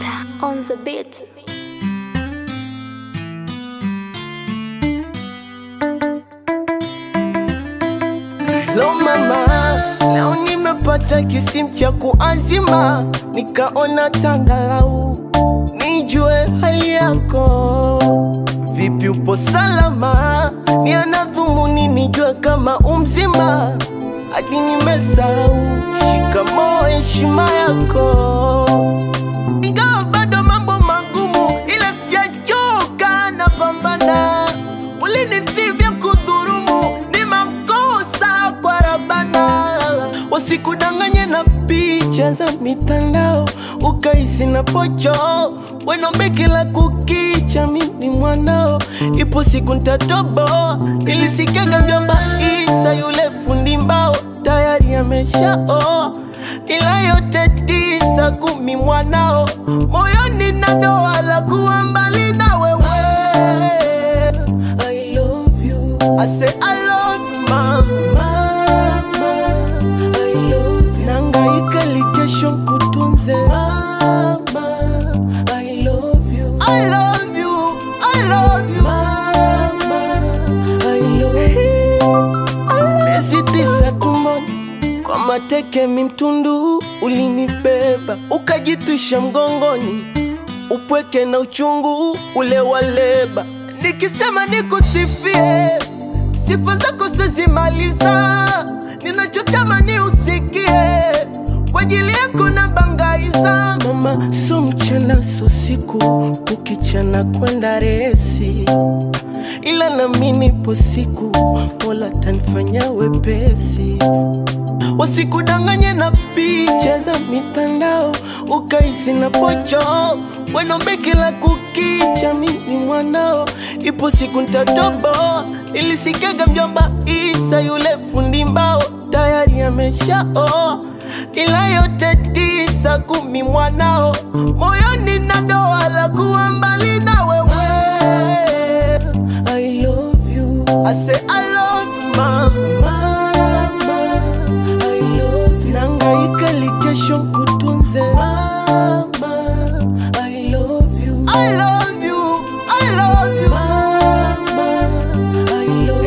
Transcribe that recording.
Mata on the beat. Lo mama, leo nimepata kisimu cha kuazima, nikaona tangalau nijue hali yako, vipi, upo salama? Ni anadhumuni nijue kama umzima, hadi nimesahau shikamoo, heshima yako, Wasikudanganye na picha za mitandao, ukaisi na pocho wenombe kila kukicha, mimi mwanao, ipo siku ntatoboa. Nilisikiaga vyomba Isa yule fundi mbao tayari ameshaoa, ila yote tisa kumi mwanao, moyoni na doa la kuwa mbali na mateke mimtundu ulinibeba. Ukajitwisha mgongoni upweke na uchungu ule waleba nikisema nikusifie sifa zako sizimaliza. Ninachotamani usikie kwa ajili yako na bangaiza mama so mchana so siku kukichana kwenda resi. Ila nami po siku mola tanifanya wepesi. Wasikudanganye na picha za mitandao ukaisi na pocho. Wenombe kila kukicha mimi mwanao. Ipo siku ntatoboa ilisikiaga mjomba isa yule fundi mbao tayari ameshaoa ila yote saa kumi mwanao, moyoni na doa la kuwa mbali na wewe. I love you. I say I love you, mama. I love you. Nangaika likesho kutunze mama. I love you. I love you. I love you. Thank you.